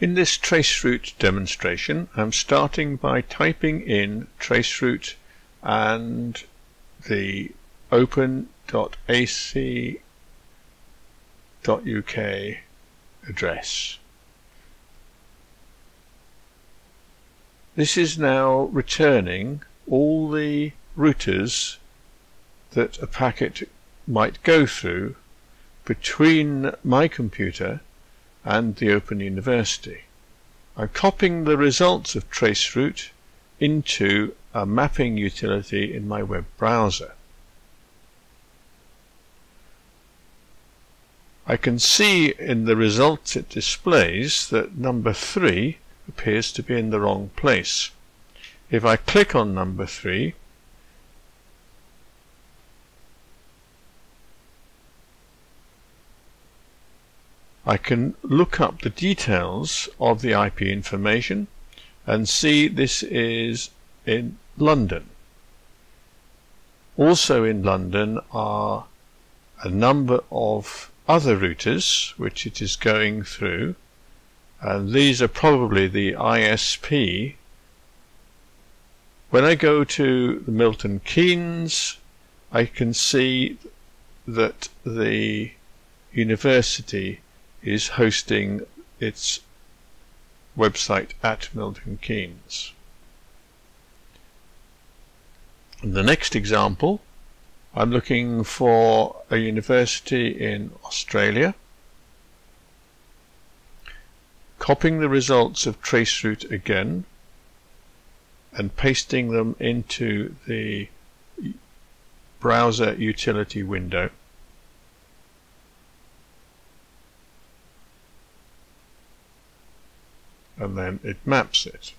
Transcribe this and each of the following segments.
In this traceroute demonstration, I'm starting by typing in traceroute and the open.ac.uk address. This is now returning all the routers that a packet might go through between my computer and the Open University. I'm copying the results of traceroute into a mapping utility in my web browser. I can see in the results it displays that number 3 appears to be in the wrong place. If I click on number 3 I can look up the details of the IP information and see this is in London. Also in London are a number of other routers which it is going through and these are probably the ISP. When I go to the Milton Keynes I can see that the university is hosting its website at Milton Keynes. In the next example, I'm looking for a university in Australia, copying the results of traceroute again and pasting them into the browser utility window. And then it maps it.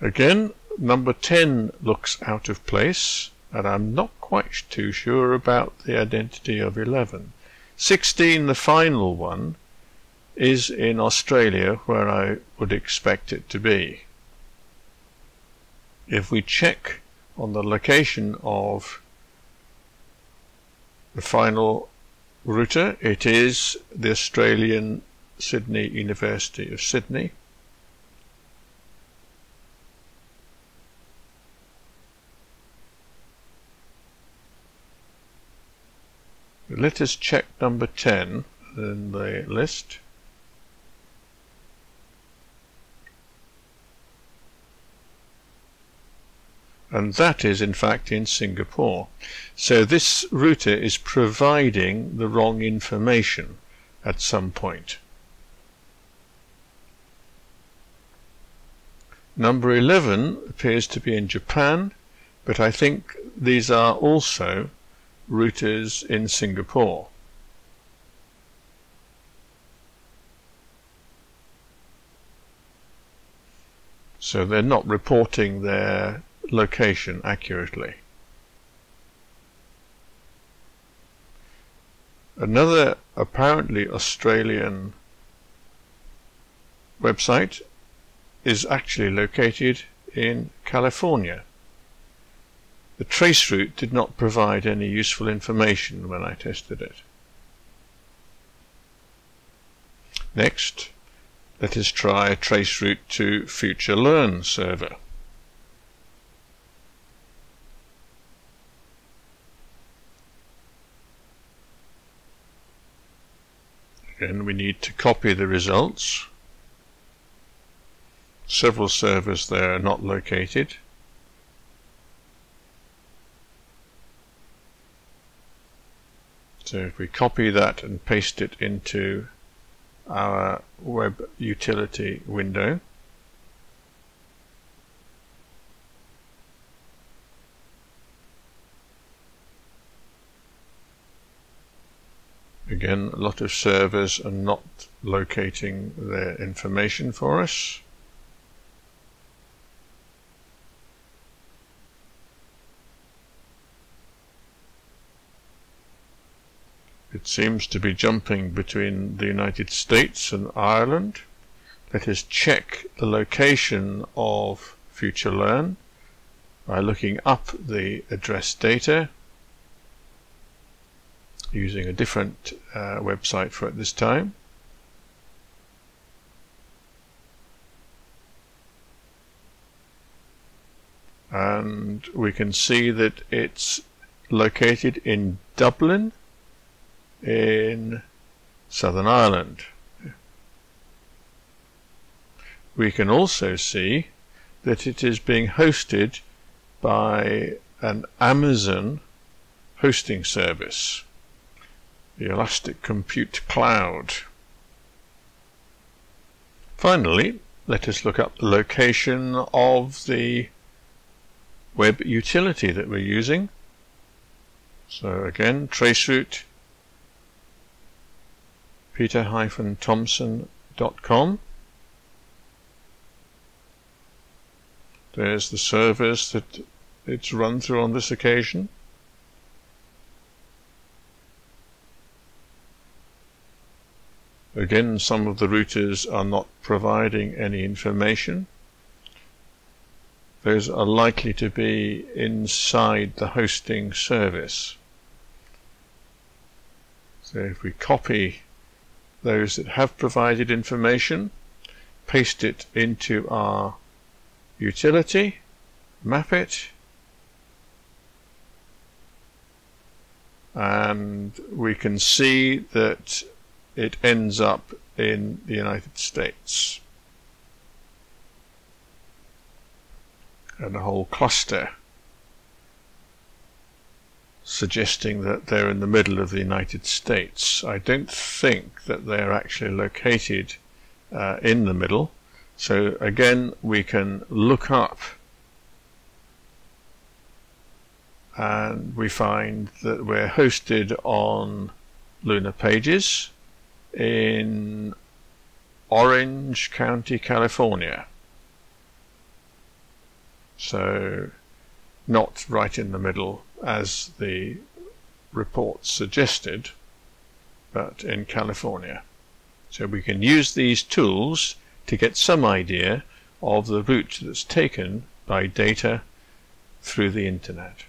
Again, number 10 looks out of place, and I'm not quite too sure about the identity of 11. 16, the final one, is in Australia, where I would expect it to be. If we check on the location of the final router. It is the Australian Sydney University of Sydney. Let us check number 10 in the list. And that is in fact in Singapore. So this router is providing the wrong information at some point. Number 11 appears to be in Japan, but I think these are also routers in Singapore. So they're not reporting their location accurately. Another apparently Australian website is actually located in California. The trace route did not provide any useful information when I tested it. Next, let us try a trace route to FutureLearn server. Again, we need to copy the results. Several servers there are not located. So if we copy that and paste it into our web utility window, Again, a lot of servers are not locating their information for us. It seems to be jumping between the United States and Ireland. Let us check the location of FutureLearn by looking up the address data using a different uh, website for it this time. And we can see that it's located in Dublin in Southern Ireland. We can also see that it is being hosted by an Amazon hosting service, the Elastic Compute Cloud. Finally, let us look up the location of the web utility that we're using. So again, traceroute peter-thomson.com There's the servers that it's run through on this occasion. Again, some of the routers are not providing any information. Those are likely to be inside the hosting service. So if we copy those that have provided information, paste it into our utility, map it, and we can see that it ends up in the United States. And a whole cluster suggesting that they're in the middle of the United States. I don't think that they're actually located uh, in the middle. So again, we can look up and we find that we're hosted on Lunar Pages in Orange County, California. So not right in the middle as the report suggested, but in California. So we can use these tools to get some idea of the route that's taken by data through the internet.